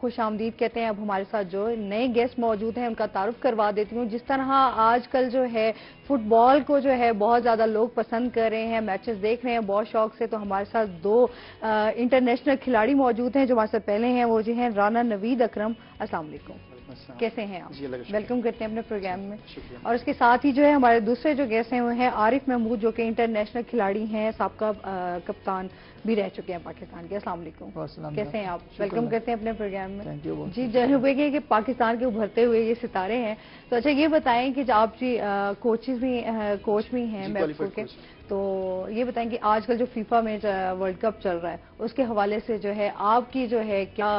خوش آمدید کہتے ہیں، اب ہمارے ساتھ جو نئے گیسٹ موجود ہیں، ان کا تعارف کروا دیتی ہوں۔ جس طرح آج کل جو ہے فٹ بال کو جو ہے، بہت زیادہ لوگ پسند کر رہے ہیں میچز دیکھ رہے ہیں۔ بہت شوق سے تو ہمارے ساتھ دو انٹرنیشنل کھلاڑی موجود ہیں جو ہمارے ساتھ پہلے ہیں۔ وہ جو ہیں، رانا نوید اکرم۔ السلام علیکم۔ کیسے ہیں آپ؟ جی، ویلکم کرتے ہیں اپنے پروگرام میں۔ اور اس کے ساتھ ہی جو ہے ہمارے دوسرے جو گیسٹ ہیں وہ ہیں عارف محمود جو کہ انٹرنیشنل کھلاڑی ہیں سابقہ کپتان بھی رہ چکے ہیں پاکستان کے۔ السلام علیکم۔ کیسے ہیں آپ؟ ویلکم کرتے ہیں اپنے پروگرام میں۔ جی جنوبی کہ پاکستان کے ابھرتے ہوئے یہ ستارے ہیں۔ تو اچھا یہ بتائیں کہ آپ جی کوچز بھی کوچ بھی ہیں جی، کے تو یہ بتائیں کہ آج کل جو فیفا میں ورلڈ کپ چل رہا ہے اس کے حوالے سے جو ہے آپ کی جو ہے کیا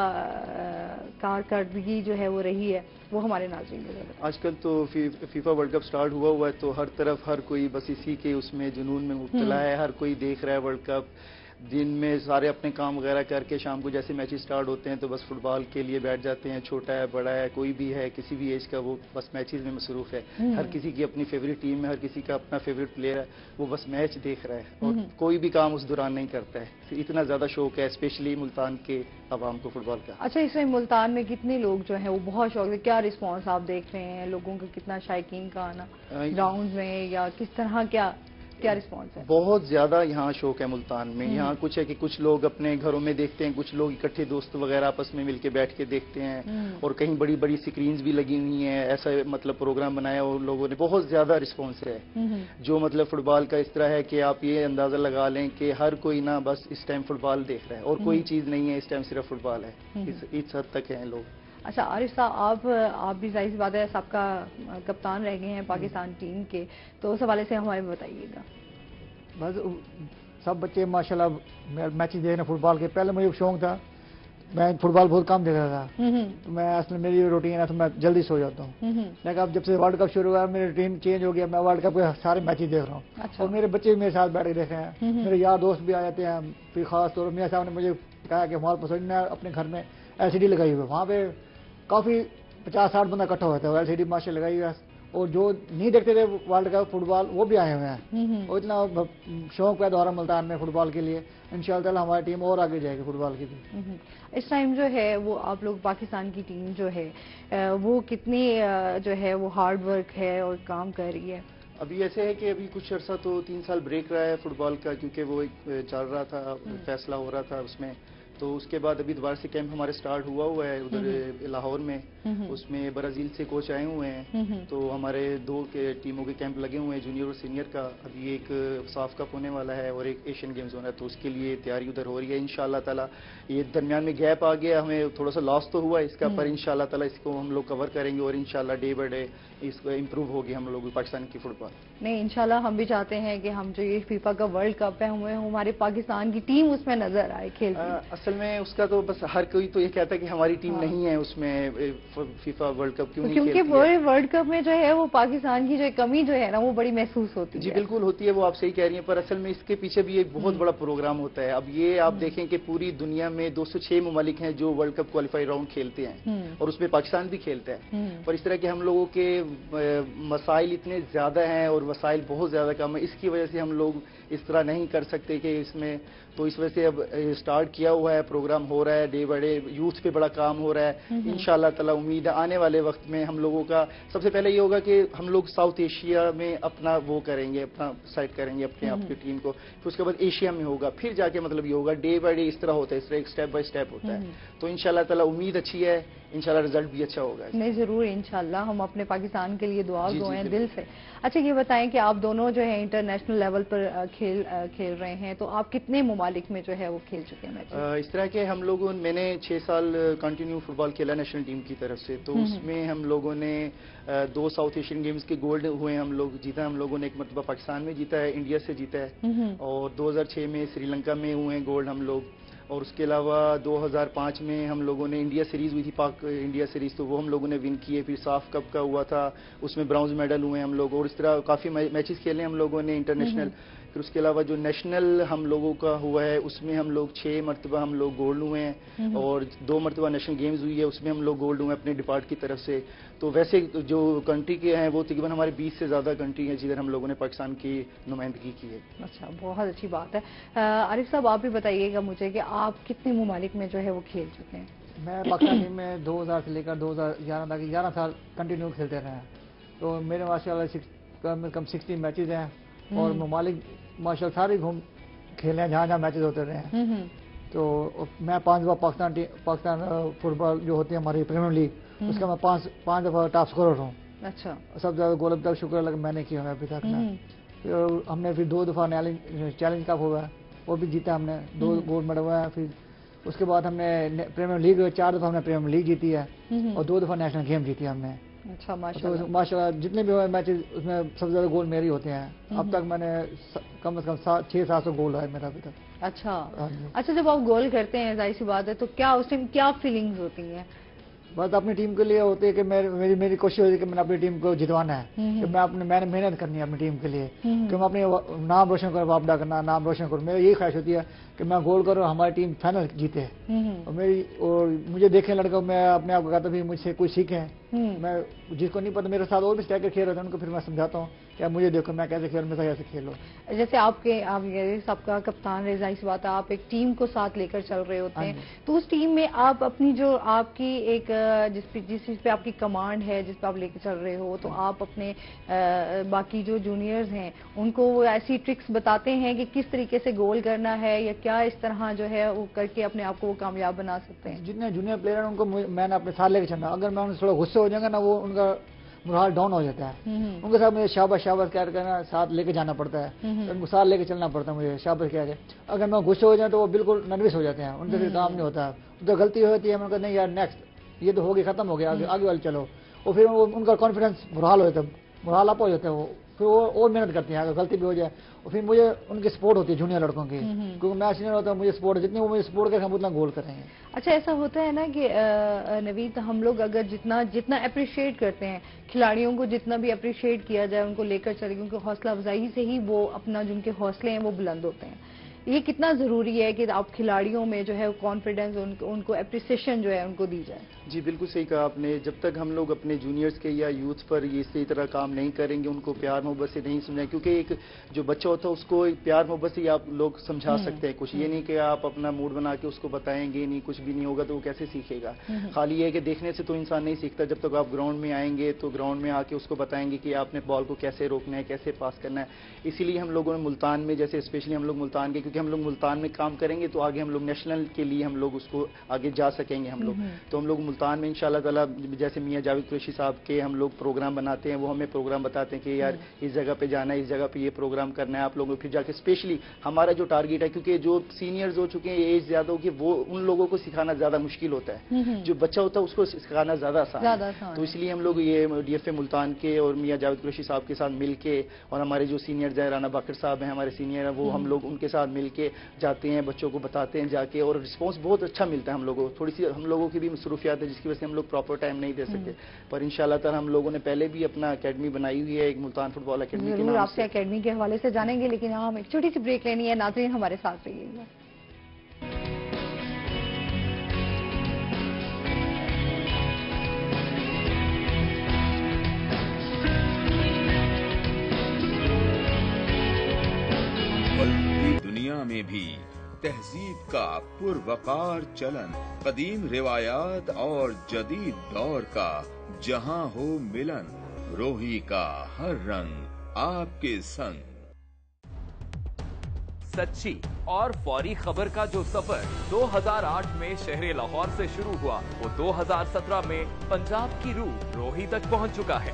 کارکردگی جو ہے وہ رہی ہے وہ ہمارے ناظرین آج کل تو فیفا ورلڈ کپ سٹارٹ ہوا ہوا ہے تو ہر طرف ہر کوئی بس اسی کے اس میں جنون میں مبتلا ہے ہر کوئی دیکھ رہا ہے ورلڈ کپ۔ دن میں سارے اپنے کام وغیرہ کر کے شام کو جیسے میچز سٹارٹ ہوتے ہیں تو بس فٹ بال کے لیے بیٹھ جاتے ہیں چھوٹا ہے بڑا ہے کوئی بھی ہے کسی بھی ایج کا وہ بس میچز میں مصروف ہے۔ ہر کسی کی اپنی فیوریٹ ٹیم ہے ہر کسی کا اپنا فیوریٹ پلیئر ہے وہ بس میچ دیکھ رہا ہے اور کوئی بھی کام اس دوران نہیں کرتا ہے۔ اتنا زیادہ شوق ہے اسپیشلی ملتان کے عوام کو فٹ بال کا۔ اچھا اس میں ملتان میں کتنے لوگ جو ہیں وہ بہت شوق ہے کیا رسپانس آپ دیکھ رہے ہیں لوگوں کا کتنا شائقین کا آنا؟ گراؤنڈ میں یا کس طرح کیا؟ کیا رسپانس ہے؟ بہت زیادہ یہاں شوق ہے ملتان میں۔ یہاں کچھ ہے کہ کچھ لوگ اپنے گھروں میں دیکھتے ہیں کچھ لوگ اکٹھے دوست وغیرہ آپس میں مل کے بیٹھ کے دیکھتے ہیں۔ اور کہیں بڑی بڑی سکرینز بھی لگی ہوئی ہیں ایسا مطلب پروگرام بنایا اور لوگوں نے بہت زیادہ رسپانس ہے۔ جو مطلب فٹ بال کا اس طرح ہے کہ آپ یہ اندازہ لگا لیں کہ ہر کوئی نہ بس اس ٹائم فٹ بال دیکھ رہا ہے اور کوئی چیز نہیں ہے اس ٹائم صرف فٹ بال ہے اس حد تک ہیں لوگ۔ اچھا عارف صاحب آپ آپ بھی ظاہر سی بات ہے سب کا کپتان رہ گئے ہیں پاکستان ٹیم کے تو اس حوالے سے ہمارے بتائیے گا۔ بس سب بچے ماشاء اللہ میچ دیکھ رہے فٹ بال کے پہلے مجھے شوق تھا۔ میں فٹ بال بہت کم دیکھا تھا۔ تو میں اصل میری روٹین ہے تو میں جلدی سو جاتا ہوں۔ لیکن اب جب سے ورلڈ کپ شروع ہوا میری روٹین چینج ہو گیا میں ورلڈ کپ کے سارے میچ دیکھ رہا ہوں۔ اچھا۔ اور میرے بچے بھی میرے ساتھ بیٹھ کے دیکھ رہے ہیں۔ میرے یار دوست بھی آ جاتے ہیں پھر خاص طور پر میاں صاحب نے مجھے کہا کہ ہمارا پسند ہے اپنے گھر میں ایل سی ڈی لگائی ہوئی وہاں پہ کافی پچاس ساٹھ بندہ اکٹھا ہوتا ہے ایل سی ڈی ماشاء لگائی ہوئی ہے۔ اور جو نہیں دیکھتے تھے ورلڈ کپ فٹ بال وہ بھی آئے ہوئے ہیں۔ اور اتنا شوق ہو رہا ملتان میں فٹ بال کے لیے۔ ان شاء اللہ ہماری ٹیم اور آگے جائے گی فٹ بال کی بھی۔ اس ٹائم جو ہے وہ آپ لوگ پاکستان کی ٹیم جو ہے وہ کتنی جو ہے وہ ہارڈ ورک ہے اور کام کر رہی ہے؟ ابھی ایسے ہے کہ ابھی کچھ عرصہ تو تین سال بریک رہا ہے فٹ بال کا کیونکہ وہ ایک چل رہا تھا فیصلہ ہو رہا تھا اس میں۔ تو اس کے بعد ابھی دوبارہ سے کیمپ ہمارے سٹارٹ ہوا ہوا ہے ادھر لاہور میں۔ اس میں برازیل سے کوچ آئے ہوئے ہیں۔ تو ہمارے دو ٹیموں کے کیمپ لگے ہوئے ہیں جونیئر اور سینئر کا۔ ابھی ایک صاف کپ ہونے والا ہے اور ایک ایشین گیمز ہونا ہے تو اس کے لیے تیاری ادھر ہو رہی ہے۔ ان شاء اللہ تعالیٰ یہ درمیان میں گیپ آ گیا ہمیں تھوڑا سا لاس تو ہوا اس کا پر ان شاء اللہ تعالیٰ اس کو ہم لوگ کور کریں گے اور ان شاء اللہ ڈے بائی ڈے اس کو امپروو ہوگی ہم لوگ پاکستان کی فٹ بال نہیں انشاءاللہ ہم بھی چاہتے ہیں کہ ہم جو یہ فیفا کا ورلڈ کپ ہے ہمارے پاکستان کی ٹیم اس میں نظر آئے کھیل اصل میں اس کا تو بس ہر کوئی تو یہ کہتا ہے کہ ہماری ٹیم ہاں۔ نہیں ہے اس میں فیفا ورلڈ کپ کیوں کیونکہ ورلڈ کپ میں جو ہے وہ پاکستان کی جو کمی جو ہے نا وہ بڑی محسوس ہوتی جی، ہے۔ جی بالکل ہوتی ہے وہ آپ صحیح کہہ رہی ہیں پر اصل میں اس کے پیچھے بھی ایک بہت بڑا پروگرام ہوتا ہے۔ اب یہ آپ دیکھیں کہ پوری دنیا میں دو سو چھ ممالک ہیں جو ورلڈ کپ کوالیفائی راؤنڈ کھیلتے ہیں اور اس میں پاکستان بھی کھیلتا ہے۔ پر اس طرح کے ہم لوگوں کے مسائل اتنے زیادہ ہیں اور وسائل بہت زیادہ کم ہیں، اس کی وجہ سے ہم لوگ اس طرح نہیں کر سکتے کہ اس میں تو اس وجہ سے اب اسٹارٹ کیا ہوا ہے پروگرام ہو رہا ہے ڈے بڑے یوتھ پہ بڑا کام ہو رہا ہے. ان شاء اللہ تعالیٰ امید ہے آنے والے وقت میں ہم لوگوں کا سب سے پہلے یہ ہوگا کہ ہم لوگ ساؤتھ ایشیا میں اپنا وہ کریں گے اپنا سائٹ کریں گے اپنے آپ کی ٹیم کو. پھر اس کے بعد ایشیا میں ہوگا. پھر جا کے مطلب یہ ہوگا ڈے بائی ڈے اس طرح ہوتا ہے اس طرح ایک اسٹیپ بائی اسٹیپ ہوتا ہے. تو ان شاء اللہ تعالیٰ امید اچھی ہے انشاءاللہ رزلٹ بھی اچھا ہوگا. نہیں ضرور انشاءاللہ. ہم اپنے پاکستان کے لیے دعا گو جی، ہیں جی، دل سے. اچھا یہ بتائیں کہ آپ دونوں جو ہیں انٹرنیشنل لیول پر کھیل کھیل رہے ہیں تو آپ کتنے ممالک میں جو ہے وہ کھیل چکے ہیں اس طرح کے ہم لوگوں میں نے چھ سال کنٹینیو فٹ بال کھیلا نیشنل ٹیم کی طرف سے تو اس میں ہم لوگوں نے دو ساؤتھ ایشین گیمز کے گولڈ ہوئے ہم لوگ جیتا ہم لوگوں نے ایک مرتبہ پاکستان میں جیتا ہے انڈیا سے جیتا ہے۔ اور دو ہزار چھ میں سری لنکا میں ہوئے ہیں گولڈ ہم لوگ۔ اور اس کے علاوہ دو ہزار پانچ میں ہم لوگوں نے انڈیا سیریز ہوئی تھی پاک انڈیا سیریز تو وہ ہم لوگوں نے ون کیے۔ پھر صاف کپ کا ہوا تھا اس میں براؤنز میڈل ہوئے ہم لوگ۔ اور اس طرح کافی میچز کھیلے ہم لوگوں نے انٹرنیشنل پھر اس کے علاوہ جو نیشنل ہم لوگوں کا ہوا ہے اس میں ہم لوگ چھ مرتبہ ہم لوگ گولڈ ہوئے ہیں اور دو مرتبہ نیشنل گیمز ہوئی ہے اس میں ہم لوگ گولڈ ہوئے ہیں اپنے ڈپارٹ کی طرف سے۔ تو ویسے جو کنٹری کے ہیں وہ تقریباً ہمارے بیس سے زیادہ کنٹری ہیں جدھر ہم لوگوں نے پاکستان کی نمائندگی کی ہے۔ اچھا بہت اچھی بات ہے۔ عارف صاحب آپ بھی بتائیے گا مجھے کہ آپ کتنے ممالک میں جو ہے وہ کھیل چکے ہیں؟ میں پاکستان ٹیم میں دو ہزار سے لے کر دو ہزار گیارہ تک گیارہ سال کنٹینیو کھیلتے رہے ہیں۔ تو میرے ماشاء اللہ کم کم سکسٹی میچز ہیں اور ممالک ماشاء اللہ سارے گھوم کھیلے ہیں جہاں جہاں میچز ہوتے رہے ہیں۔ تو میں پانچ دفعہ پاکستان پاکستان فٹ بال جو ہوتی ہے ہماری پریمیئر لیگ اس کا میں پانچ پانچ دفعہ ٹاپ اسکورر ہوں۔ اچھا۔ سب زیادہ گول اب تک شکر لگ میں نے کیا ہے ابھی تک۔ ہم نے پھر دو دفعہ چیلنج کپ ہوا ہے وہ بھی جیتا ہم نے۔ دو گولڈ میڈل ہوا ہے پھر اس کے بعد ہم نے پریمیئر لیگ چار دفعہ ہم نے پریمیئر لیگ جیتی ہے۔ اور دو دفعہ نیشنل گیم جیتی ہے ہم نے۔ اچھا ماشاء اللہ۔ جتنے بھی ہوئے میچز اس میں سب سے زیادہ گول میرے ہوتے ہیں۔ اب تک میں نے کم از کم چھ سات سو گول ہے میرا ابھی تک۔ اچھا۔ ہاں جی۔ اچھا جب آپ گول کرتے ہیں ظاہر سی بات ہے تو کیا اس ٹائم کیا فیلنگز ہوتی ہیں؟ بس اپنی ٹیم کے لیے ہوتی ہے کہ میری میری کوشش ہوتی ہے کہ میں نے اپنی ٹیم کو جتوانا ہے کہ میں اپنے میں نے محنت کرنی ہے اپنی ٹیم کے لیے کہ میں اپنے نام روشن کروں واپڈا کرنا نام روشن کروں۔ میری یہی خواہش ہوتی ہے کہ میں گول کروں ہماری ٹیم فائنل جیتے۔ اور میری اور مجھے دیکھیں لڑکوں میں اپنے آپ کو کہتا بھی مجھ سے کچھ سیکھیں۔ میں جس کو نہیں پتا میرے ساتھ اور بھی اسٹائکر کھیل رہے ہیں ان کو پھر میں سمجھاتا ہوں۔ کہ مجھے دیکھو میں کیسے کھیل میں کیسے کھیلو جیسے آپ کے آپ کا کپتان رضا اس بات ہے آپ ایک ٹیم کو ساتھ لے کر چل رہے ہوتے ہاں ہیں جی۔ تو اس ٹیم میں آپ اپنی جو آپ کی ایک جس جس چیز پہ آپ کی کمانڈ ہے جس پہ آپ لے کے چل رہے ہو تو ہاں۔ آپ اپنے باقی جو جونیئرز ہیں ان کو وہ ایسی ٹرکس بتاتے ہیں کہ کس طریقے سے گول کرنا ہے یا کیا اس طرح جو ہے وہ کر کے اپنے آپ کو وہ کامیاب بنا سکتے ہیں جتنے جونیئر پلیئر ہیں ان کو میں نے اپنے ساتھ لے کے چلنا اگر میں ان سے تھوڑا غصے ہو جائیں گا نا وہ ان کا مرحال ڈاؤن ہو جاتا ہے۔ ان کے ساتھ مجھے شاباش شاباش کہہ کرنا ساتھ لے کے جانا پڑتا ہے۔ ان کو ساتھ لے کے چلنا پڑتا ہے مجھے شاباش کہہ کے۔ اگر میں غصے ہو جائیں تو وہ بالکل نروس ہو جاتے ہیں۔ ان سے کام نہیں ہوتا۔ ان تو غلطی ہوتی ہے میں نہیں یار نیکسٹ یہ تو ہوگی ختم ہو گیا آگے والے چلو۔ اور پھر ان کا کانفیڈینس مرحال ہو جاتا ہے۔ مرحال اپ ہو جاتا ہے وہ۔ پھر وہ اور محنت کرتے ہیں اگر غلطی بھی ہو جائے۔ اور پھر مجھے ان کی سپورٹ ہوتی ہے جونیئر لڑکوں کی۔ کیونکہ میں سینئر ہوتا ہوں مجھے سپورٹ جتنے وہ مجھے سپورٹ کریں ہم اتنا گول کریں گے اچھا ایسا ہوتا ہے نا کہ نوید ہم لوگ اگر جتنا جتنا اپریشیٹ کرتے ہیں کھلاڑیوں کو جتنا بھی اپریشیٹ کیا جائے ان کو لے کر چلے کیونکہ حوصلہ افزائی سے ہی وہ اپنا جن کے حوصلے ہیں وہ بلند ہوتے ہیں۔ یہ کتنا ضروری ہے کہ آپ کھلاڑیوں میں جو ہے کانفیڈنس ان کو اپریسیشن جو ہے ان کو دی جائے؟ جی بالکل صحیح کہا آپ نے۔ جب تک ہم لوگ اپنے جونیئرز کے یا یوتھ پر یہ اسی طرح کام نہیں کریں گے ان کو پیار محبت سے نہیں سمجھائیں کیونکہ ایک جو بچہ ہوتا ہے اس کو پیار محبت سے آپ لوگ سمجھا سکتے ہیں۔ کچھ یہ نہیں کہ آپ اپنا موڈ بنا کے اس کو بتائیں گے نہیں کچھ بھی نہیں ہوگا تو وہ کیسے سیکھے گا؟ خالی یہ ہے کہ دیکھنے سے تو انسان نہیں سیکھتا۔ جب تک آپ گراؤنڈ میں آئیں گے تو گراؤنڈ میں آ کے اس کو بتائیں گے کہ آپ نے بال کو کیسے روکنا ہے کیسے پاس کرنا ہے۔ اسی لیے ہم لوگوں نے ملتان میں جیسے اسپیشلی ہم لوگ ملتان کے کیونکہ ہم لوگ ملتان میں کام کریں گے تو آگے ہم لوگ نیشنل کے لیے ہم لوگ اس کو آگے جا سکیں گے ہم لوگ۔ تو ہم لوگ ملتان میں ان شاء اللہ تعالیٰ جیسے میاں جاوید قریشی صاحب کے ہم لوگ پروگرام بناتے ہیں وہ ہمیں پروگرام بتاتے ہیں کہ یار اس جگہ پہ جانا ہے اس جگہ پہ یہ پروگرام کرنا ہے آپ لوگوں پھر جا کے اسپیشلی ہمارا جو ٹارگیٹ ہے کیونکہ جو سینئرز ہو چکے ہیں ایج زیادہ ہوگی وہ ان لوگوں کو سکھانا زیادہ مشکل ہوتا ہے۔ جو بچہ ہوتا ہے اس کو سکھانا زیادہ آسان ہے۔ تو اس لیے ہم لوگ یہ ڈی ایف اے ملتان کے اور میاں جاوید قریشی صاحب کے ساتھ مل کے اور ہمارے جو سینئر ہیں رانا باقر صاحب ہیں ہمارے سینئر ہیں وہ ہم لوگ ان کے ساتھ مل کے جاتے ہیں بچوں کو بتاتے ہیں جا کے اور رسپانس بہت اچھا ملتا ہے ہم لوگوں کو۔ تھوڑی سی ہم لوگوں کی بھی مصروفیات ہے جس کی وجہ سے ہم لوگ پراپر ٹائم نہیں دے سکتے۔ پر ان شاء اللہ تعالیٰ ہم لوگوں نے پہلے بھی اپنا اکیڈمی بنائی ہوئی ہے ایک ملتان فٹ بال اکیڈمی آپ سے۔ اکیڈمی کے حوالے سے جانیں گے لیکن ہم ایک چھوٹی سی بریک لینی ہے ناظرین ہمارے ساتھ رہیے۔ دنیا میں بھی تہذیب کا پروقار چلن، قدیم روایات اور جدید دور کا جہاں ہو ملن روہی کا ہر رنگ آپ کے سنگ۔ سچی اور فوری خبر کا جو سفر دو ہزار آٹھ میں شہر لاہور سے شروع ہوا، وہ دو ہزار سترہ میں پنجاب کی روح روہی تک پہنچ چکا ہے۔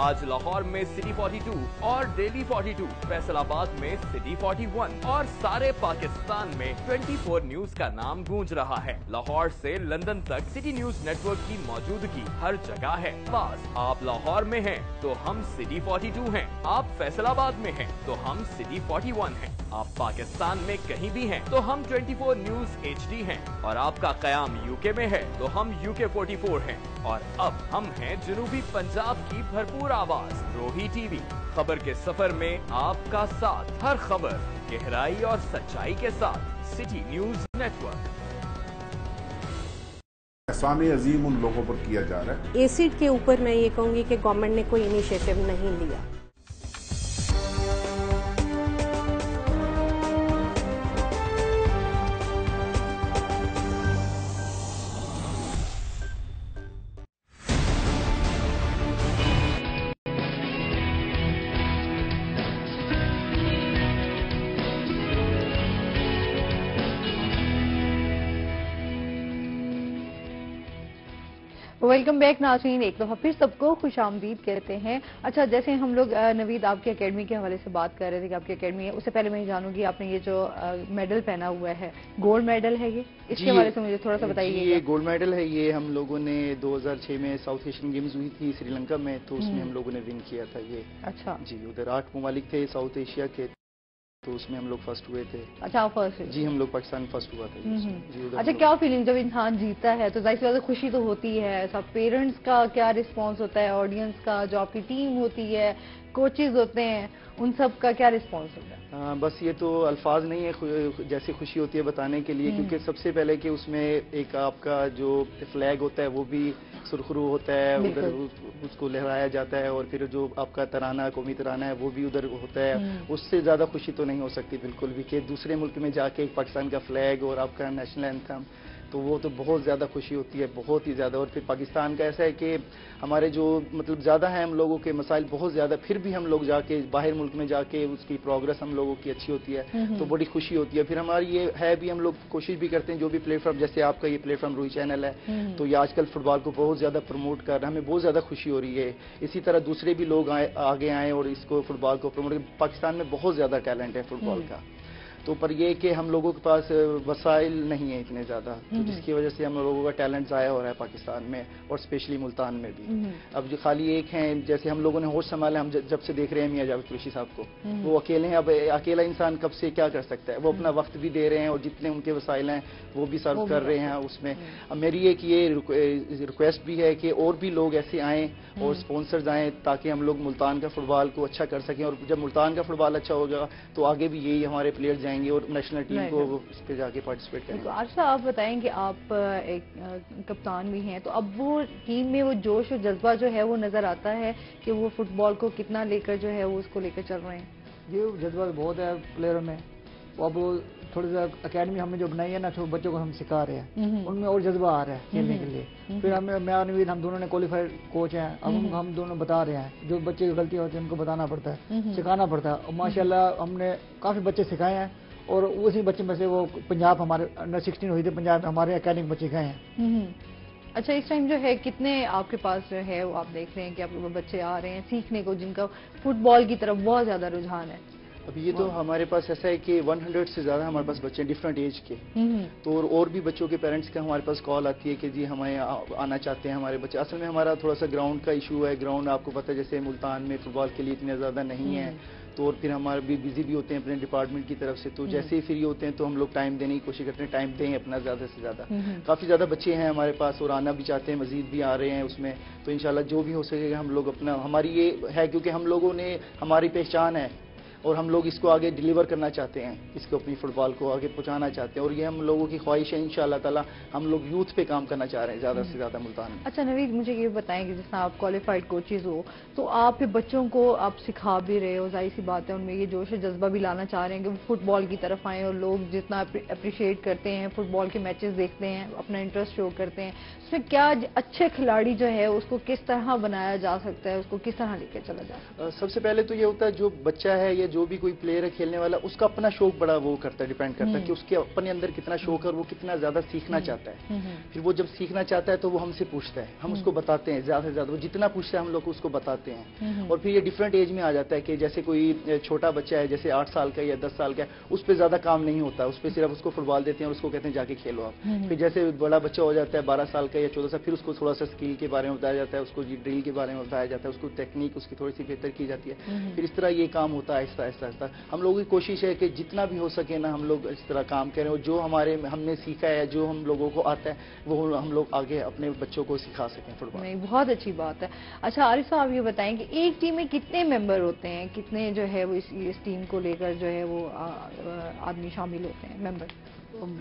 آج لاہور میں سٹی فورٹی ٹو اور daily forty two Faisalabad میں سٹی فورٹی ون اور سارے پاکستان میں ٹوینٹی فور نیوز کا نام گونج رہا ہے۔ لاہور سے لندن تک سٹی نیوز نیٹ ورک کی موجودگی ہر جگہ ہے۔ بس آپ لاہور میں ہیں تو ہم سٹی فورٹی ٹو ہیں۔ آپ فیصل آباد میں ہیں تو ہم سٹی فورٹی ون ہیں۔ آپ پاکستان میں کہیں بھی ہیں تو ہم 24 نیوز ایچ ڈی ہیں اور آپ کا قیام یو کے میں ہے تو ہم یو کے فورٹی فور ہیں اور اب ہم ہیں جنوبی پنجاب کی بھرپور آواز روہی ٹی وی۔ خبر کے سفر میں آپ کا ساتھ ہر خبر گہرائی اور سچائی کے ساتھ city news network Ahsan Azeem ان لوگوں پر کیا جا رہا ہے؟ ایسیڈ کے اوپر میں یہ کہوں گی کہ گورنمنٹ نے کوئی انیشیٹو نہیں لیا۔ ویلکم بیک ناظرین ایک دفعہ پھر سب کو خوش آمدید کہتے ہیں۔ اچھا جیسے ہم لوگ نوید آپ کی اکیڈمی کے حوالے سے بات کر رہے تھے کہ آپ کی اکیڈمی ہے اس سے پہلے میں جانوں گی آپ نے یہ جو میڈل پہنا ہوا ہے گولڈ میڈل ہے یہ؟ اس کے جی، حوالے سے مجھے تھوڑا سا بتائیے جی، یہ گولڈ میڈل ہے یہ ہم لوگوں نے دو ہزار چھ میں ساؤتھ ایشین گیمز ہوئی تھی سری لنکا میں تو اس میں ہم لوگوں نے ون کیا تھا یہ۔ اچھا۔ جی ادھر آٹھ ممالک تھے ساؤتھ ایشیا کے۔ تو اس میں ہم لوگ فرسٹ ہوئے تھے۔ اچھا فرسٹ جی ہم لوگ پاکستان فرسٹ ہوا تھا۔ جی اچھا کیا فیلنگ جب انسان جیتا ہے؟ تو ظاہر بات خوشی تو ہوتی ہے۔ سب پیرنٹس کا کیا رسپانس ہوتا ہے؟ آڈینس کا جو آپ کی ٹیم ہوتی ہے۔ کوچز ہوتے ہیں ان سب کا کیا رسپانس ہوتا ہے؟ بس یہ تو الفاظ نہیں ہے جیسی خوشی ہوتی ہے بتانے کے لیے کیونکہ سب سے پہلے کہ اس میں ایک آپ کا جو فلیگ ہوتا ہے وہ بھی سرخرو ہوتا ہے ادھر اس کو لہرایا جاتا ہے اور پھر جو آپ کا ترانہ قومی ترانہ ہے وہ بھی ادھر ہوتا ہے۔ اس سے زیادہ خوشی تو نہیں ہو سکتی بالکل بھی کہ دوسرے ملک میں جا کے پاکستان کا فلیگ اور آپ کا نیشنل اینتھم تو وہ تو بہت زیادہ خوشی ہوتی ہے بہت ہی زیادہ۔ اور پھر پاکستان کا ایسا ہے کہ ہمارے جو مطلب زیادہ ہیں ہم لوگوں کے مسائل بہت زیادہ پھر بھی ہم لوگ جا کے باہر ملک میں جا کے اس کی پروگرس ہم لوگوں کی اچھی ہوتی ہے تو بڑی خوشی ہوتی ہے۔ پھر ہماری یہ ہے بھی ہم لوگ کوشش بھی کرتے ہیں جو بھی پلیٹ فارم جیسے آپ کا یہ پلیٹ فارم روئی چینل ہے تو یہ آج کل فٹ بال کو بہت زیادہ پروموٹ کر رہا ہے ہمیں بہت زیادہ خوشی ہو رہی ہے۔ اسی طرح دوسرے بھی لوگ آگے آئیں اور اس کو فٹ بال کو پروموٹ پاکستان میں بہت زیادہ ٹیلنٹ ہے فٹ بال کا۔ تو پر یہ کہ ہم لوگوں کے پاس وسائل نہیں ہیں اتنے زیادہ تو جس کی وجہ سے ہم لوگوں کا ٹیلنٹ ضائع ہو رہا ہے پاکستان میں اور اسپیشلی ملتان میں بھی۔ اب جو خالی ایک ہیں جیسے ہم لوگوں نے ہوش سنبھالا ہم جب سے دیکھ رہے ہیں میاں جاوید قریشی صاحب کو۔ وہ اکیلے ہیں اب اکیلا انسان کب سے کیا کر سکتا ہے؟ وہ اپنا وقت بھی دے رہے ہیں اور جتنے ان کے وسائل ہیں وہ بھی سرو کر رہے ہیں اس میں۔ اب میری ایک یہ ریکویسٹ بھی ہے کہ اور بھی لوگ ایسے آئیں اور اسپانسرز آئیں تاکہ ہم لوگ ملتان کا فٹ بال کو اچھا کر سکیں اور جب ملتان کا فٹ بال اچھا ہوگا تو آگے بھی یہی ہمارے پلیئر جائیں گے اور نیشنل ٹیم کو اس پہ جا کے پارٹیسپیٹ کریں آرشا آپ بتائیں کہ آپ ایک کپتان بھی ہیں۔ تو اب وہ ٹیم میں وہ جوش و جذبہ جو ہے وہ نظر آتا ہے کہ وہ فٹ بال کو کتنا لے کر جو ہے وہ اس کو لے کر چل رہے ہیں۔ یہ جذبہ بہت ہے پلیئروں میں۔ اب تھوڑی سا اکیڈمی ہم نے جو بنائی ہے نا بچوں کو ہم سکھا رہے ہیں۔ ان میں اور جذبہ آ رہا ہے کھیلنے کے لیے۔ پھر ہمیں میں نوید ہم دونوں نے کوالیفائڈ کوچ ہیں۔ اب ہم دونوں بتا رہے ہیں۔ جو بچے کی غلطیاں ہوتی ہیں ان کو بتانا پڑتا ہے سکھانا پڑتا ہے۔ ماشاء اللہ ہم نے کافی بچے سکھائے ہیں۔ اور اسی بچے میں سے وہ پنجاب ہمارے انڈر سکسٹین ہوئی تھی پنجاب ہمارے اکیڈمک بچے گئے ہیں۔ اچھا اس ٹائم جو ہے کتنے آپ کے پاس جو ہے وہ آپ دیکھ رہے ہیں کہ آپ بچے آ رہے ہیں سیکھنے کو جن کا فٹ بال کی طرف بہت زیادہ رجحان ہے؟ اب یہ تو ہمارے پاس ایسا ہے کہ ون ہنڈریڈ سے زیادہ ہمارے پاس بچے ڈفرنٹ ایج کے۔ تو اور بھی بچوں کے پیرنٹس کا ہمارے پاس کال آتی ہے کہ جی ہمیں آنا چاہتے ہیں ہمارے بچے۔ اصل میں ہمارا تھوڑا سا گراؤنڈ کا ایشو ہے۔ گراؤنڈ آپ کو پتہ جیسے ملتان میں فٹ بال کے لیے اتنے زیادہ نہیں ہے تو اور پھر ہمارے بھی بزی بھی ہوتے ہیں اپنے ڈپارٹمنٹ کی طرف سے تو جیسے ہی فری ہوتے ہیں تو ہم لوگ ٹائم دینے کی کوشش کرتے ہیں ٹائم دیں اپنا زیادہ سے زیادہ۔ کافی زیادہ بچے ہیں ہمارے پاس اور آنا بھی چاہتے ہیں مزید بھی آ رہے ہیں اس میں۔ تو انشاءاللہ جو بھی ہو سکے گا ہم لوگ اپنا ہماری یہ ہے کیونکہ ہم لوگوں نے ہماری پہچان ہے۔ اور ہم لوگ اس کو آگے ڈیلیور کرنا چاہتے ہیں اس کو اپنی فٹ بال کو آگے پہنچانا چاہتے ہیں اور یہ ہم لوگوں کی خواہش ہے ان شاء اللہ تعالیٰ ہم لوگ یوتھ پہ کام کرنا چاہ رہے ہیں زیادہ سے زیادہ ملتان اچھا نوید مجھے یہ بتائیں کہ جس آپ کوالیفائڈ کوچز ہو تو آپ بچوں کو آپ سکھا بھی رہے ہو ظاہر سی بات ہے ان میں یہ جوش جذبہ بھی لانا چاہ رہے ہیں کہ وہ فٹ بال کی طرف آئیں اور لوگ جتنا اپریشیٹ کرتے ہیں فٹ بال کے میچز دیکھتے ہیں اپنا انٹرسٹ شو کرتے ہیں۔ اس میں کیا اچھے کھلاڑی جو ہے اس کو کس طرح بنایا جا سکتا ہے اس کو کس طرح لے کے چلا جائے سب سے پہلے تو یہ ہوتا ہے جو بچہ ہے یا جو بھی کوئی پلیئر ہے کھیلنے والا اس کا اپنا شوق بڑا وہ کرتا ہے ڈیپینڈ کرتا ہے کہ اس کے اپنے اندر کتنا شوق ہے اور وہ کتنا زیادہ سیکھنا چاہتا ہے۔ پھر وہ جب سیکھنا چاہتا ہے تو وہ ہم سے پوچھتا ہے۔ ہم اس کو بتاتے ہیں زیادہ سے زیادہ وہ جتنا پوچھتا ہے ہم لوگ اس کو بتاتے ہیں۔ اور پھر یہ ڈفرینٹ ایج میں آ جاتا ہے کہ جیسے کوئی چھوٹا بچہ ہے جیسے آٹھ سال کا یا دس سال کا ہے اس پہ زیادہ کام نہیں ہوتا۔ اس پہ صرف اس کو فٹ بال دیتے ہیں اور اس کو کہتے ہیں جا کے کھیلو آپ۔ پھر جیسے بڑا بچہ ہو جاتا ہے بارہ سال کا یا چودہ سال پھر اس کو تھوڑا سا اسکل کے بارے میں بتایا جاتا ہے اس کو ڈرل کے بارے میں بتایا جاتا ہے اس کو ٹیکنیک اس کی تھوڑی سی بہتر کی جاتی ہے۔ پھر اس طرح یہ کام ہوتا ہے آہستہ آہستہ آہستہ ہم لوگوں کی کوشش ہے کہ جتنا بھی ہو سکے نا ہم لوگ اس طرح کام کریں اور جو ہمارے ہم نے سیکھا ہے جو ہم لوگوں کو آتا ہے وہ ہم لوگ آگے اپنے بچوں کو سکھا سکیں فٹ بال۔ بہت اچھی بات ہے۔ اچھا عارف صاحب یہ بتائیں کہ ایک ٹیم میں کتنے ممبر ہوتے ہیں؟ کتنے جو ہے وہ اس ٹیم کو لے کر جو ہے وہ آدمی شامل ہوتے ہیں ممبر؟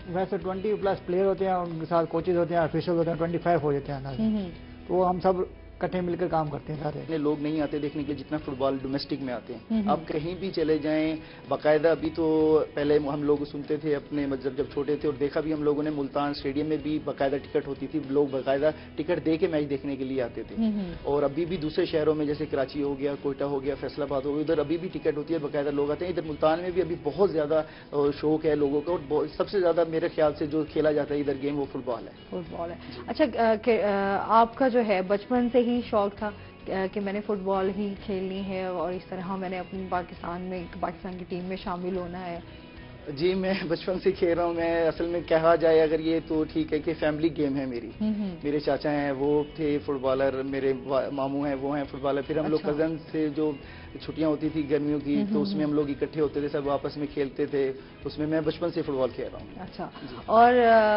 ویسے ٹوینٹی پلس پلیئر ہوتے ہیں ان کے ساتھ کوچز ہوتے ہیں آفیشل ہوتے ہیں ٹوینٹی فائیو ہو جاتے ہیں تو ہم سب کٹھے مل کر کام کرتے ہیں سارے۔ لوگ نہیں آتے دیکھنے کے لیے جتنا فٹ بال ڈومیسٹک میں آتے ہیں۔ اب کہیں بھی چلے جائیں باقاعدہ ابھی تو پہلے ہم لوگ سنتے تھے اپنے مطلب جب چھوٹے تھے اور دیکھا بھی ہم لوگوں نے ملتان اسٹیڈیم میں بھی باقاعدہ ٹکٹ ہوتی تھی۔ لوگ باقاعدہ ٹکٹ دے کے میچ دیکھنے کے لیے آتے تھے۔ اور ابھی بھی دوسرے شہروں میں جیسے کراچی ہو گیا کوئٹہ ہو گیا فیصلہ آباد ہو گیا ادھر ابھی بھی ٹکٹ ہوتی ہے باقاعدہ لوگ آتے ہیں۔ ادھر ملتان میں بھی ابھی بہت زیادہ شوق ہے لوگوں کا اور سب سے زیادہ میرے خیال سے جو کھیلا جاتا ہے ادھر گیم وہ فٹ بال ہے۔ فٹ بال ہے اچھا آپ کا جو ہے بچپن سے ہی شوق تھا کہ میں نے فٹ بال ہی کھیلنی ہے اور اس طرح میں نے اپنی پاکستان میں پاکستان کی ٹیم میں شامل ہونا ہے۔ جی میں بچپن سے کھیل رہا ہوں۔ میں اصل میں کہا جائے اگر یہ تو ٹھیک ہے کہ فیملی گیم ہے میری۔ میرے چاچا ہیں وہ تھے فٹ بالر میرے ماموں ہیں وہ ہیں فٹ بالر پھر ہم لوگ کزن اچھا۔ سے جو چھٹیاں ہوتی تھی گرمیوں کی تو اس میں ہم لوگ اکٹھے ہوتے تھے سب آپس میں کھیلتے تھے۔ اس میں میں بچپن سے فٹ بال کھیل رہا ہوں۔ اچھا۔ جی۔ اور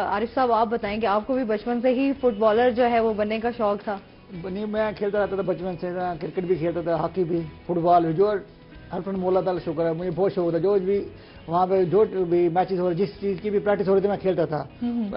عارف صاحب آپ بتائیں کہ آپ کو بھی بچپن سے ہی فٹ بالر جو ہے وہ بننے کا شوق تھا؟ نہیں میں کھیلتا رہتا تھا بچپن سے کرکٹ بھی کھیلتا تھا ہاکی بھی فٹ بال بھی جو ہر فرنڈ مولا تعالیٰ شکر ہے مجھے بہت شوق تھا۔ جو بھی وہاں پہ جو بھی میچز ہو رہے جس چیز کی بھی پریکٹس ہو رہی تھی میں کھیلتا تھا۔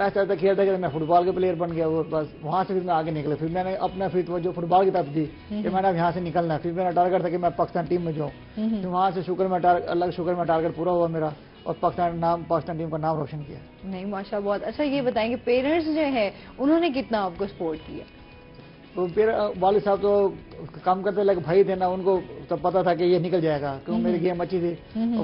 ایسا ایسا کھیلتا کہ میں فٹ بال کے پلیئر بن گیا وہ بس وہاں سے پھر میں آگے نکلا۔ پھر میں نے اپنا پھر جو فٹ بال کی طرف دی کہ میں نے یہاں سے نکلنا ہے۔ پھر میرا ٹارگیٹ تھا کہ میں پاکستان ٹیم میں جاؤں۔ پھر وہاں سے شکر میں الگ شکر میں ٹارگیٹ پورا ہوا میرا اور پاکستان نام پاکستان ٹیم کا نام روشن کیا۔ نہیں ماشاء بہت اچھا۔ یہ بتائیں کہ پیرنٹس جو ہے انہوں نے کتنا آپ کو سپورٹ کیا؟ پھر والد صاحب تو کام کرتے لیکن بھائی تھے نا ان کو تو پتا تھا کہ یہ نکل جائے گا کیوں میری گیم اچھی تھی۔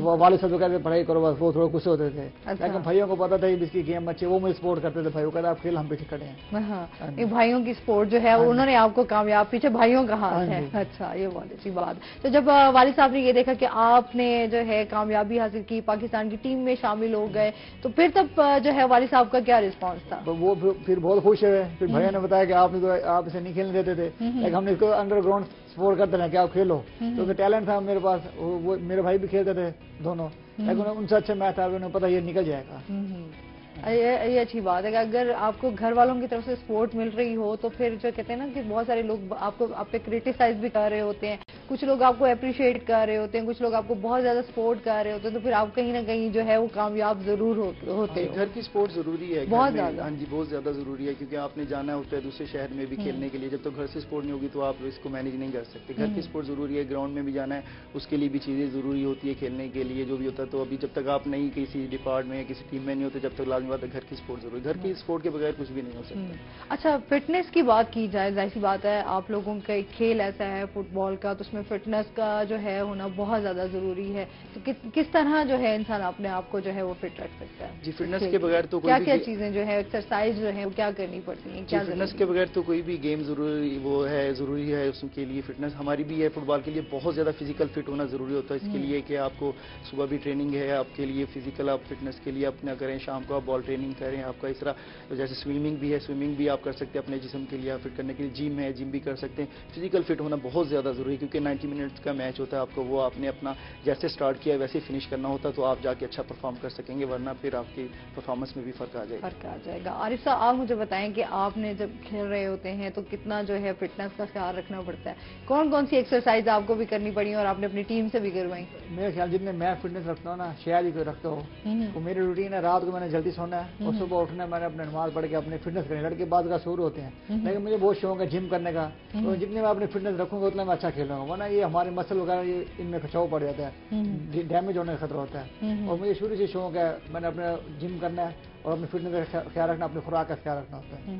والد صاحب کہتے پڑھائی کرو بس وہ تھوڑا خوش ہوتے تھے۔ اچھا۔ لیکن بھائیوں کو پتا تھا اس کی گیم اچھی وہ مجھے سپورٹ کرتے تھے بھائی۔ کہتے آپ کھیل ہم پیچھے کھڑے ہیں۔ ہاں، ہاں۔ بھائیوں کی سپورٹ جو ہے ہاں انہوں نے آپ کو کامیاب پیچھے بھائیوں کا ہاتھ ہے۔ اچھا یہ بہت اچھی بات۔ تو جب والد صاحب نے یہ دیکھا کہ آپ نے جو ہے کامیابی حاصل کی پاکستان کی ٹیم میں شامل ہو گئے تو پھر تب جو ہے والد صاحب کا کیا رسپانس تھا؟ وہ پھر بہت خوش ہوئے۔ پھر بھائی نے بتایا کہ آپ نے آپ اسے نہیں کھیلنے دیتے تھے۔ ہم نے اس کو انڈر گراؤنڈ سپورٹ کرتے رہے کہ آپ کھیلو۔ کیونکہ ٹیلنٹ تھا میرے پاس وہ میرے بھائی بھی کھیلتے تھے دونوں۔ لیکن ان سے اچھا میچ تھا انہیں پتا یہ نکل جائے گا۔ یہ اچھی بات ہے کہ اگر آپ کو گھر والوں کی طرف سے سپورٹ مل رہی ہو تو پھر جو کہتے ہیں نا کہ بہت سارے لوگ آپ کو آپ پہ کریٹیسائز بھی کر رہے ہوتے ہیں۔ کچھ لوگ آپ کو اپریشیٹ کر رہے ہوتے ہیں کچھ لوگ آپ کو بہت زیادہ سپورٹ کر رہے ہوتے ہیں تو پھر آپ کہیں نہ کہیں جو ہے وہ کامیاب ضرور ہوتے ہیں گھر کی سپورٹ ضروری ہے بہت زیادہ۔ ہاں جی بہت زیادہ ضروری ہے کیونکہ آپ نے جانا ہوتا ہے دوسرے شہر میں بھی کھیلنے کے لیے۔ جب تک گھر سے سپورٹ نہیں ہوگی تو آپ اس کو مینیج نہیں کر سکتے۔ گھر کی سپورٹ ضروری ہے گراؤنڈ میں بھی جانا ہے اس کے لیے بھی چیزیں ضروری ہوتی ہے کھیلنے کے لیے جو بھی ہوتا ہے تو ابھی جب تک آپ نہیں کسی ڈپارٹمنٹ میں کسی ٹیم میں نہیں ہوتے جب تک لازمی بات ہے گھر کی سپورٹ ضروری گھر کی سپورٹ کے بغیر کچھ بھی نہیں ہو سکتا۔ اچھا فٹنس کی بات کی جائے ظاہر سی بات ہے آپ لوگوں کا ایک کھیل ایسا ہے فٹ بال کا تو اس میں فٹنس کا جو ہے ہونا بہت زیادہ ضروری ہے۔ تو کس طرح جو ہے انسان اپنے آپ کو جو ہے وہ فٹ رکھ سکتا ہے؟ جی فٹنس کے بغیر تو کیا کیا چیزیں جو ہے ایکسرسائز جو ہے وہ کیا کرنی پڑتی ہیں؟ کیا فٹنس جی، کے بغیر تو کوئی بھی گیم ضروری وہ ہے ضروری ہے اس کے لیے فٹنس۔ ہماری بھی ہے فٹ بال کے لیے بہت زیادہ فزیکل فٹ ہونا ضروری ہوتا ہے۔ اس کے لیے کہ آپ کو صبح بھی ٹریننگ ہے آپ کے لیے فزیکل آپ فٹنس کے لیے اپنا کریں شام کو آپ بال ٹریننگ کریں آپ کا اس طرح جیسے سوئمنگ بھی ہے سوئمنگ بھی آپ کر سکتے ہیں اپنے جسم کے لیے فٹ کرنے کے لیے جم ہے جم بھی کر سکتے ہیں۔ فزیکل فٹ ہونا بہت زیادہ ضروری ہے کیونکہ نائنٹی منٹس کا میچ ہوتا ہے آپ کو وہ آپ نے اپنا جیسے سٹارٹ کیا ویسے فنش کرنا ہوتا تو آپ جا کے اچھا پرفارم کر سکیں گے ورنہ پھر آپ کی پرفارمنس میں بھی فرق آ جائے گا۔ فرق آ جائے گا۔ عارف صاحب آپ مجھے بتائیں کہ آپ نے جب کھیل رہے ہوتے ہیں تو کتنا جو ہے فٹنس کا خیال رکھنا پڑتا ہے؟ کون کون سی ایکسرسائز آپ کو بھی کرنی پڑی اور آپ نے اپنی ٹیم سے بھی کروائی؟ میرے خیال جتنے میں فٹنس رکھتا ہوں نا شاید ہی رکھتا ہوں تو میری روٹین ہے۔ رات کو میں نے جلدی سونا ہے اور صبح اٹھنا میں نے اپنے نماز پڑھ کے اپنے فٹنس کرنے لڑکے بعد کا سور ہوتے ہیں لیکن مجھے بہت شوق ہے جم کرنے کا۔ تو جتنے میں اپنی فٹنس رکھوں گا اتنا میں اچھا کھیلوں گا۔ ورنہ یہ ہمارے مسل وغیرہ ان میں کچاؤ پڑ جاتا ہے۔ ڈیمیج ہونے کا خطرہ ہوتا ہے۔ اور مجھے شروع سے شوق ہے میں نے اپنے جم کرنا ہے اور اپنی فٹنس کا خیال رکھنا اپنی خوراک کا خیال رکھنا ہوتا ہے۔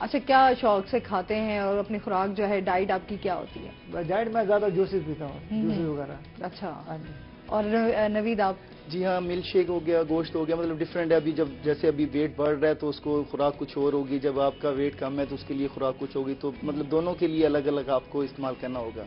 اچھا کیا شوق سے کھاتے ہیں اور اپنی خوراک جو ہے ڈائٹ آپ کی کیا ہوتی ہے؟ ڈائٹ میں زیادہ جوسز پیتا ہوں جوسز وغیرہ۔ اچھا۔ ہاں جی۔ اور نوید آپ جی ہاں ملک شیک ہو گیا گوشت ہو گیا مطلب ڈفرینٹ ہے۔ ابھی جب جیسے ابھی ویٹ بڑھ رہا ہے تو اس کو خوراک کچھ اور ہوگی۔ جب آپ کا ویٹ کم ہے تو اس کے لیے خوراک کچھ ہوگی۔ تو مطلب دونوں کے لیے الگ الگ آپ کو استعمال کرنا ہوگا۔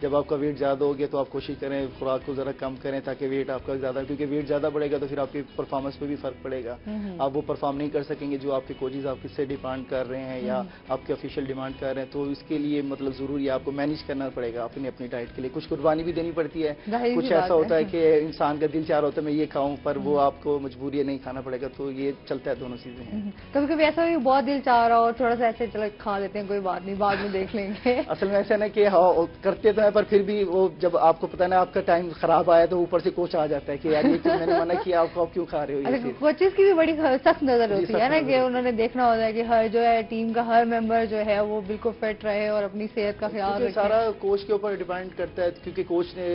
جب آپ کا ویٹ زیادہ ہو گیا تو آپ کوشش کریں خوراک کو ذرا کم کریں تاکہ ویٹ آپ کا زیادہ کیونکہ ویٹ زیادہ بڑھے گا تو پھر آپ کی پرفارمنس پہ بھی فرق پڑے گا۔ آپ وہ پرفارم نہیں کر سکیں گے جو آپ کے کوچز آپ کس سے ڈیمانڈ کر رہے ہیں یا آپ کے آفیشیل ڈیمانڈ کر رہے ہیں۔ تو اس کے لیے مطلب ضروری ہے آپ کو مینیج کرنا پڑے گا۔ اپنی اپنی ڈائٹ کے لیے کچھ قربانی بھی دینی پڑتی ہے۔ کچھ ایسا ہوتا ہے کہ انسان کا دل چار ہوتا ہے۔ ہے میں یہ کھاؤں پر وہ آپ کو مجبوری نہیں کھانا پڑے گا تو یہ چلتا ہے دونوں چیزیں ہیں۔ کبھی کبھی ایسا بھی بہت دل چاہ رہا اور تھوڑا سا ایسے چلو کھا لیتے ہیں کوئی بات نہیں بعد میں دیکھ لیں گے۔ اصل میں ایسا نا کہ ہاں کرتے تو ہیں پر پھر بھی وہ جب آپ کو پتا نا آپ کا ٹائم خراب آیا تو اوپر سے کوچ آ جاتا ہے کہ یار یہ چیز میں نے منع کیا آپ کو کیوں کھا رہے ہو کوچز کی بھی بڑی سخت نظر ہوتی ہے نا کہ انہوں نے دیکھنا ہوتا ہے کہ ہر جو ہے ٹیم کا ہر ممبر جو ہے وہ بالکل فٹ رہے اور اپنی صحت کا خیال رکھے۔ سارا کوچ کے اوپر ڈیپینڈ کرتا ہے کیونکہ کوچ نے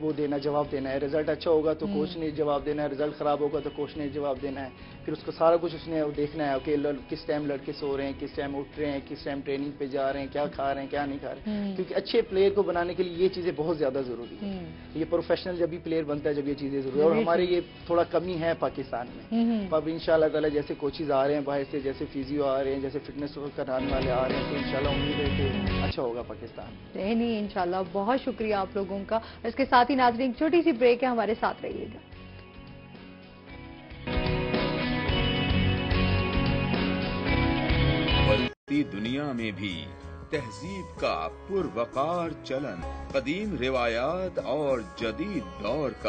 وہ دینا جواب دینا ہے رزلٹ اچھا ہوگا تو کوچ نے جواب دینا ہے رزلٹ خراب ہوگا تو کوچ نے جواب دینا ہے۔ پھر اس کو سارا کچھ اس نے دیکھنا ہے کہ کس ٹائم لڑکے سو رہے ہیں کس ٹائم اٹھ رہے ہیں کس ٹائم ٹریننگ پہ جا رہے ہیں کیا کھا رہے ہیں کیا نہیں کھا رہے ہیں۔ کیونکہ اچھے پلیئر کو بنانے کے لیے یہ چیزیں بہت زیادہ ضروری ہیں۔ یہ پروفیشنل جب بھی پلیئر بنتا ہے جب یہ چیزیں ضروری اور ہمارے یہ تھوڑا کمی ہے پاکستان میں۔ اب ان شاء اللہ تعالیٰ جیسے کوچز آ رہے ہیں باہر سے جیسے فیزیو آ رہے ہیں جیسے فٹنس کرانے والے آ رہے ہیں تو ان شاء اللہ امید ہے کہ اچھا ہوگا پاکستان۔ نہیں ان شاء اللہ بہت شکریہ آپ لوگوں کا۔ اس کے ساتھ ہی ناظرین چھوٹی سی بریک ہے ہمارے ساتھ رہیے گا۔ دنیا میں بھی۔ تہذیب کا پروقار چلن قدیم روایات اور جدید دور کا۔